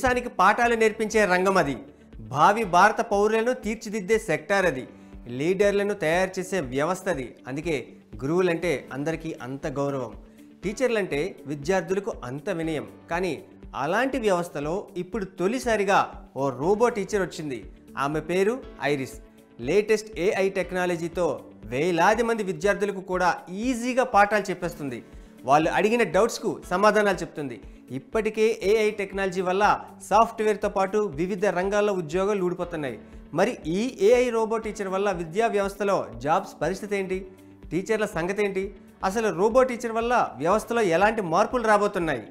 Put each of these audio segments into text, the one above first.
దేశానికి పాఠాలు నేర్పించే రంగం అది. భావి భారత పౌరులను తీర్చిదిద్దే సెక్టార్ అది. లీడర్లను తయారు చేసే వ్యవస్థ అది. అందుకే గురువులంటే అందరికీ అంత గౌరవం. టీచర్లంటే విద్యార్థులకు అంత వినయం. కానీ అలాంటి వ్యవస్థలో ఇప్పుడు తొలిసారిగా ఓ రోబో టీచర్ వచ్చింది. ఆమె పేరు ఐరిస్. లేటెస్ట్ ఏఐ టెక్నాలజీతో వేలాది మంది విద్యార్థులకు కూడా ఈజీగా పాఠాలు చెప్పేస్తుంది. వాళ్ళు అడిగిన డౌట్స్కు సమాధానాలు చెప్తుంది. ఇప్పటికే ఏఐ టెక్నాలజీ వల్ల సాఫ్ట్వేర్తో పాటు వివిధ రంగాల్లో ఉద్యోగాలు ఊడిపోతున్నాయి. మరి ఈ ఏఐ రోబోట్ టీచర్ వల్ల విద్యా వ్యవస్థలో జాబ్స్ పరిస్థితి ఏంటి? టీచర్ల సంగతి ఏంటి? అసలు రోబో టీచర్ వల్ల వ్యవస్థలో ఎలాంటి మార్పులు రాబోతున్నాయి?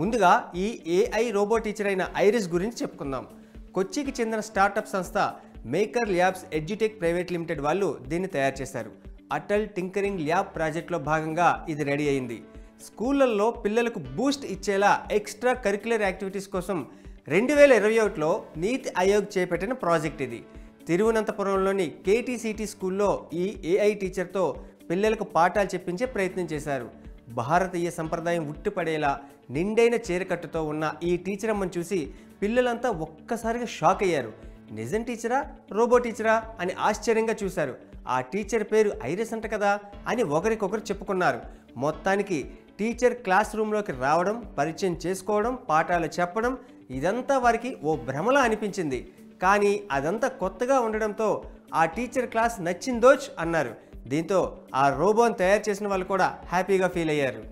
ముందుగా ఈ ఏఐ రోబో టీచర్ అయిన ఐరిస్ గురించి చెప్పుకుందాం. కొచ్చికి చెందిన స్టార్టప్ సంస్థ maker labs edutech private limited వాళ్ళు దీన్ని తయారు చేశారు. అటల్ టింకరింగ్ ల్యాబ్ ప్రాజెక్ట్లో భాగంగా ఇది రెడీ అయింది. స్కూళ్ళల్లో పిల్లలకు బూస్ట్ ఇచ్చేలా ఎక్స్ట్రా కరిక్యులర్ యాక్టివిటీస్ కోసం రెండు వేల ఇరవై ఒకటిలో నీతి ఆయోగ్ చేపట్టిన ప్రాజెక్ట్ ఇది. తిరువనంతపురంలోని కేటీసీటీ స్కూల్లో ఈ ఏఐ టీచర్తో పిల్లలకు పాఠాలు చెప్పించే ప్రయత్నం చేశారు. భారతీయ సంప్రదాయం ఉట్టిపడేలా నిండైన చీరకట్టుతో ఉన్న ఈ టీచర్ అమ్మని చూసి పిల్లలంతా ఒక్కసారిగా షాక్ అయ్యారు. నిజం టీచరా రోబో టీచరా అని ఆశ్చర్యంగా చూశారు. ఆ టీచర్ పేరు ఐరిస్ అంట కదా అని ఒకరికొకరు చెప్పుకున్నారు. మొత్తానికి టీచర్ క్లాస్ రూమ్లోకి రావడం పరిచయం చేసుకోవడం పాఠాలు చెప్పడం ఇదంతా వారికి ఓ భ్రమలా అనిపించింది. కానీ అదంతా కొత్తగా ఉండడంతో ఆ టీచర్ క్లాస్ నచ్చిందోచ్ అన్నారు. దీంతో ఆ రోబోని తయారు చేసిన వాళ్ళు కూడా హ్యాపీగా ఫీల్ అయ్యారు.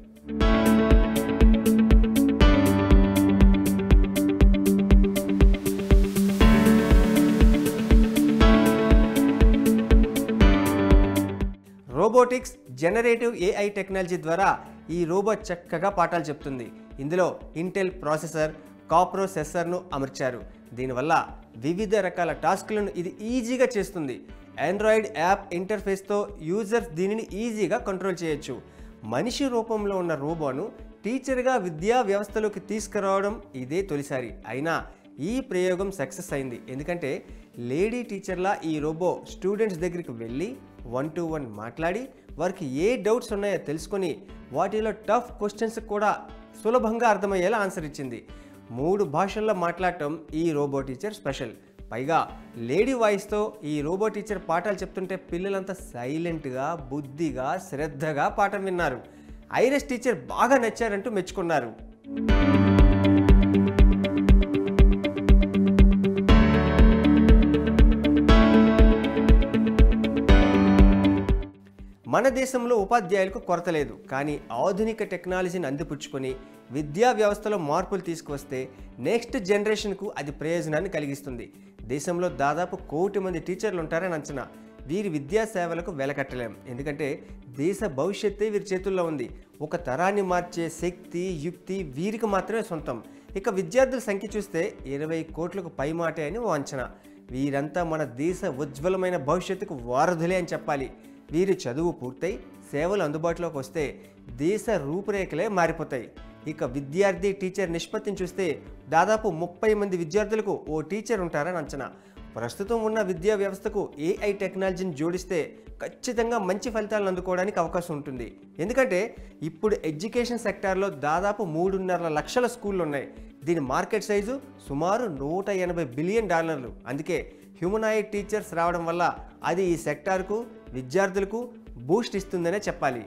రోబోటిక్స్ జనరేటివ్ ఏఐ టెక్నాలజీ ద్వారా ఈ రోబో చక్కగా పాఠాలు చెప్తుంది. ఇందులో ఇంటెల్ ప్రాసెసర్ కాప్రోసెసర్ను అమర్చారు. దీనివల్ల వివిధ రకాల టాస్క్లను ఇది ఈజీగా చేస్తుంది. ఆండ్రాయిడ్ యాప్ ఇంటర్ఫేస్తో యూజర్స్ దీనిని ఈజీగా కంట్రోల్ చేయొచ్చు. మనిషి రూపంలో ఉన్న రోబోను టీచర్గా విద్యా వ్యవస్థలోకి తీసుకురావడం ఇదే తొలిసారి. అయినా ఈ ప్రయోగం సక్సెస్ అయింది. ఎందుకంటే లేడీ టీచర్లా ఈ రోబో స్టూడెంట్స్ దగ్గరికి వెళ్ళి వన్ టు వన్ మాట్లాడి వారికి ఏ డౌట్స్ ఉన్నాయో తెలుసుకొని వాటిలో టఫ్ క్వశ్చన్స్ కూడా సులభంగా అర్థమయ్యేలా ఆన్సర్ ఇచ్చింది. మూడు భాషల్లో మాట్లాడటం ఈ రోబో టీచర్ స్పెషల్ పైగా లేడీ వాయిస్తో ఈ రోబో టీచర్ పాఠాలు చెప్తుంటే పిల్లలంతా సైలెంట్గా బుద్ధిగా శ్రద్ధగా పాఠం విన్నారు. ఐరస్ టీచర్ బాగా నచ్చారంటూ మెచ్చుకున్నారు. మన దేశంలో ఉపాధ్యాయులకు కొరత లేదు కానీ ఆధునిక టెక్నాలజీని అందిపుచ్చుకొని విద్యా వ్యవస్థలో మార్పులు తీసుకువస్తే నెక్స్ట్ జనరేషన్కు అది ప్రయోజనాన్ని కలిగిస్తుంది. దేశంలో దాదాపు కోటి మంది టీచర్లు ఉంటారని అంచనా. వీరి విద్యా సేవలకు వెలకట్టలేం ఎందుకంటే దేశ భవిష్యత్తే వీరి చేతుల్లో ఉంది. ఒక తరాన్ని మార్చే శక్తి యుక్తి వీరికి మాత్రమే సొంతం. ఇక విద్యార్థుల సంఖ్య చూస్తే ఇరవై కోట్లకు పైమాటే అని ఓ అంచనా. వీరంతా మన దేశ ఉజ్వలమైన భవిష్యత్తుకు వారధులే అని చెప్పాలి. వీరి చదువు పూర్తయి సేవలు అందుబాటులోకి వస్తే దేశ రూపురేఖలే మారిపోతాయి. ఇక విద్యార్థి టీచర్ నిష్పత్తిని చూస్తే దాదాపు ముప్పై మంది విద్యార్థులకు ఓ టీచర్ ఉంటారని అంచనా. ప్రస్తుతం ఉన్న విద్యా వ్యవస్థకు ఏఐ టెక్నాలజీని జోడిస్తే ఖచ్చితంగా మంచి ఫలితాలను అందుకోవడానికి అవకాశం ఉంటుంది. ఎందుకంటే ఇప్పుడు ఎడ్యుకేషన్ సెక్టార్లో దాదాపు మూడున్నర లక్షల స్కూళ్ళు ఉన్నాయి దీని మార్కెట్ సైజు సుమారు నూట ఎనభై బిలియన్ డాలర్లు. అందుకే హ్యూమనాయిడ్ టీచర్స్ రావడం వల్ల అది ఈ సెక్టార్కు విద్యార్థులకు బూస్ట్ ఇస్తుందనే చెప్పాలి.